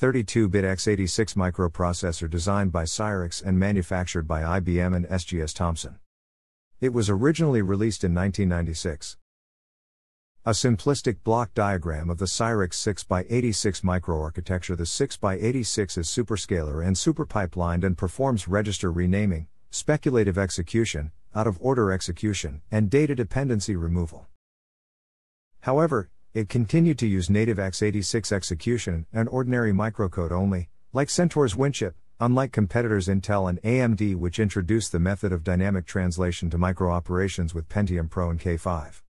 32-bit x86 microprocessor designed by Cyrix and manufactured by IBM and SGS Thomson. It was originally released in 1996. A simplistic block diagram of the Cyrix 6x86 microarchitecture. The 6x86 is superscalar and superpipelined and performs register renaming, speculative execution, out of order execution, and data dependency removal. However, it continued to use native x86 execution and ordinary microcode only, like Centaur's WinChip, unlike competitors Intel and AMD, which introduced the method of dynamic translation to microoperations with Pentium Pro and K5.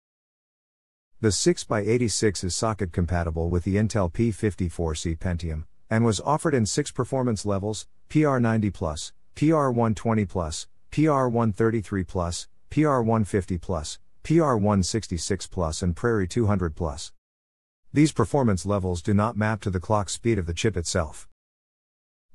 The 6x86 is socket compatible with the Intel P54C Pentium, and was offered in six performance levels PR90, PR120, PR133, PR150, PR166 and PR 200 These performance levels do not map to the clock speed of the chip itself.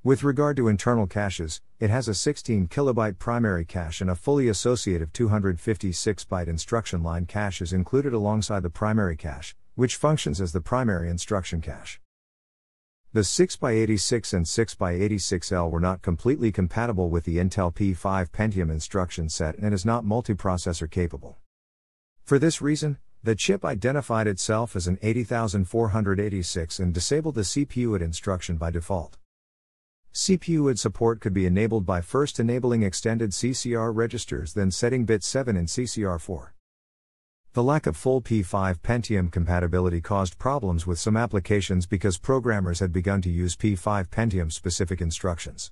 With regard to internal caches, it has a 16 kilobyte primary cache and a fully associative 256 byte instruction line cache is included alongside the primary cache, which functions as the primary instruction cache. The 6x86 and 6x86L were not completely compatible with the Intel P5 Pentium instruction set and is not multiprocessor capable. For this reason, the chip identified itself as an 80486 and disabled the CPUID instruction by default. CPUID support could be enabled by first enabling extended CCR registers then setting bit 7 in CCR4. The lack of full P5 Pentium compatibility caused problems with some applications because programmers had begun to use P5 Pentium specific instructions.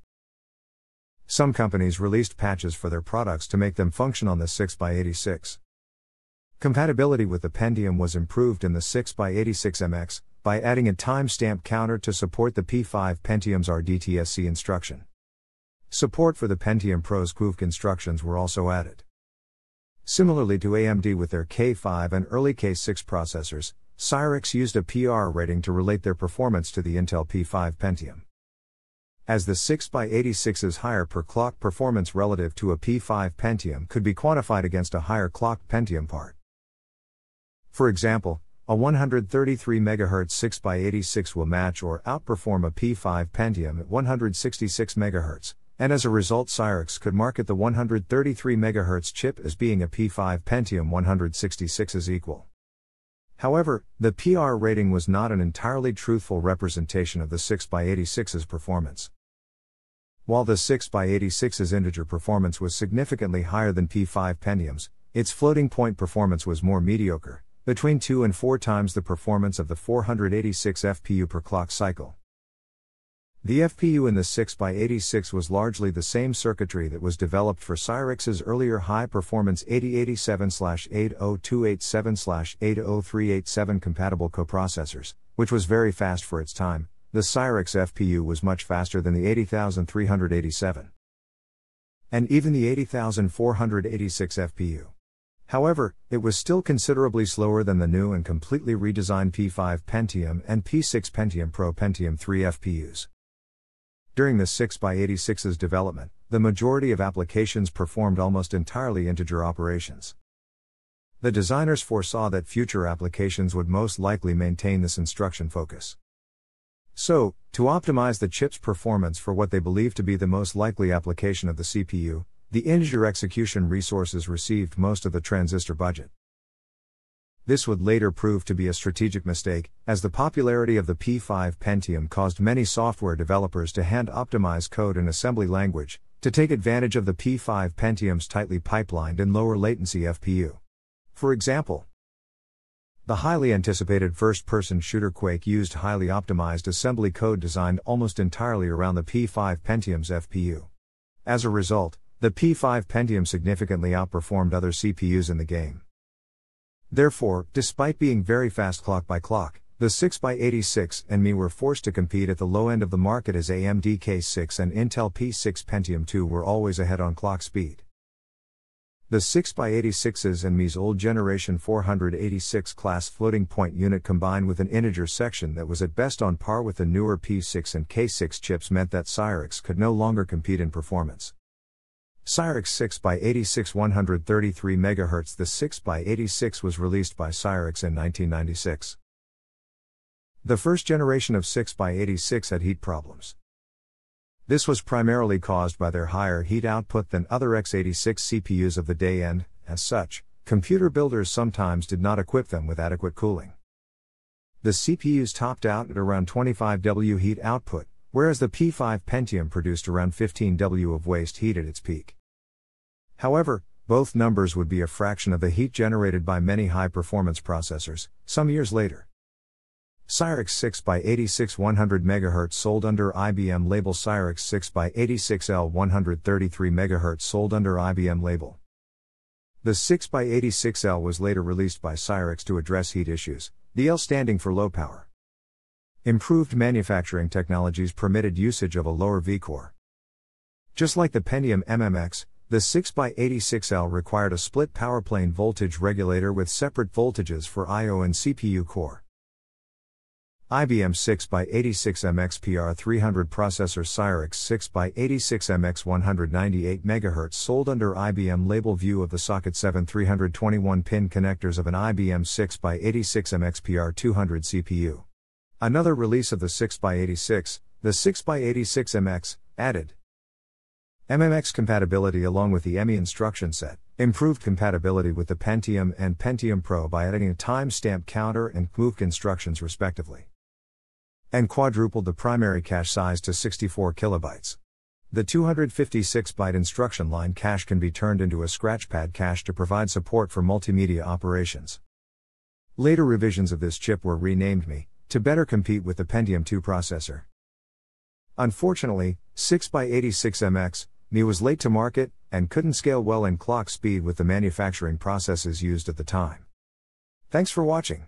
Some companies released patches for their products to make them function on the 6x86. Compatibility with the Pentium was improved in the 6x86MX by adding a timestamp counter to support the P5 Pentium's RDTSC instruction. Support for the Pentium Pro's CMOV instructions were also added. Similarly to AMD with their K5 and early K6 processors, Cyrix used a PR rating to relate their performance to the Intel P5 Pentium. As the 6x86's higher per clock performance relative to a P5 Pentium could be quantified against a higher clock Pentium part. For example, a 133 MHz 6x86 will match or outperform a P5 Pentium at 166 MHz, and as a result Cyrix could market the 133 MHz chip as being a P5 Pentium 166 is equal. However, the PR rating was not an entirely truthful representation of the 6x86's performance. While the 6x86's integer performance was significantly higher than P5 Pentium's, its floating point performance was more mediocre, between 2 and 4 times the performance of the 486 FPU per clock cycle. The FPU in the 6x86 was largely the same circuitry that was developed for Cyrix's earlier high performance 8087 80287 80387 compatible coprocessors, which was very fast for its time. The Cyrix FPU was much faster than the 80387 and even the 80486 FPU. However, it was still considerably slower than the new and completely redesigned P5 Pentium and P6 Pentium Pro Pentium 3 FPUs. During the 6x86's development, the majority of applications performed almost entirely integer operations. The designers foresaw that future applications would most likely maintain this instruction focus. So, to optimize the chip's performance for what they believed to be the most likely application of the CPU, the integer execution resources received most of the transistor budget. This would later prove to be a strategic mistake, as the popularity of the P5 Pentium caused many software developers to hand optimize code in assembly language, to take advantage of the P5 Pentium's tightly pipelined and lower latency FPU. For example, the highly anticipated first person shooter Quake used highly optimized assembly code designed almost entirely around the P5 Pentium's FPU. As a result, the P5 Pentium significantly outperformed other CPUs in the game. Therefore, despite being very fast clock by clock, the 6x86 and MII were forced to compete at the low end of the market as AMD K6 and Intel P6 Pentium 2 were always ahead on clock speed. The 6x86's and MII's old generation 486 class floating point unit combined with an integer section that was at best on par with the newer P6 and K6 chips meant that Cyrix could no longer compete in performance. Cyrix 6 x 86 133 MHz The 6 x 86 was released by Cyrix in 1996. The first generation of 6x86 had heat problems. This was primarily caused by their higher heat output than other x86 CPUs of the day, and, as such, computer builders sometimes did not equip them with adequate cooling. The CPUs topped out at around 25 W heat output, whereas the P5 Pentium produced around 15 W of waste heat at its peak. However, both numbers would be a fraction of the heat generated by many high performance processors, some years later. Cyrix 6x86 100 MHz sold under IBM label Cyrix 6x86L 133 MHz sold under IBM label. The 6x86L was later released by Cyrix to address heat issues, the L standing for low power. Improved manufacturing technologies permitted usage of a lower V-core. Just like the Pentium MMX, the 6x86L required a split power plane voltage regulator with separate voltages for I/O and CPU core. IBM 6x86MX PR300 processor Cyrix 6x86MX 198 MHz sold under IBM label view of the socket 7 321 pin connectors of an IBM 6x86MX PR200 CPU. Another release of the 6x86, the 6x86MX, added MMX compatibility along with the EMMI instruction set, improved compatibility with the Pentium and Pentium Pro by adding a timestamp counter and CMOV instructions respectively. And quadrupled the primary cache size to 64 kilobytes. The 256 byte instruction line cache can be turned into a scratchpad cache to provide support for multimedia operations. Later revisions of this chip were renamed MII to better compete with the Pentium 2 processor. Unfortunately, 6x86MX, MII was late to market, and couldn't scale well in clock speed with the manufacturing processes used at the time. Thanks for watching.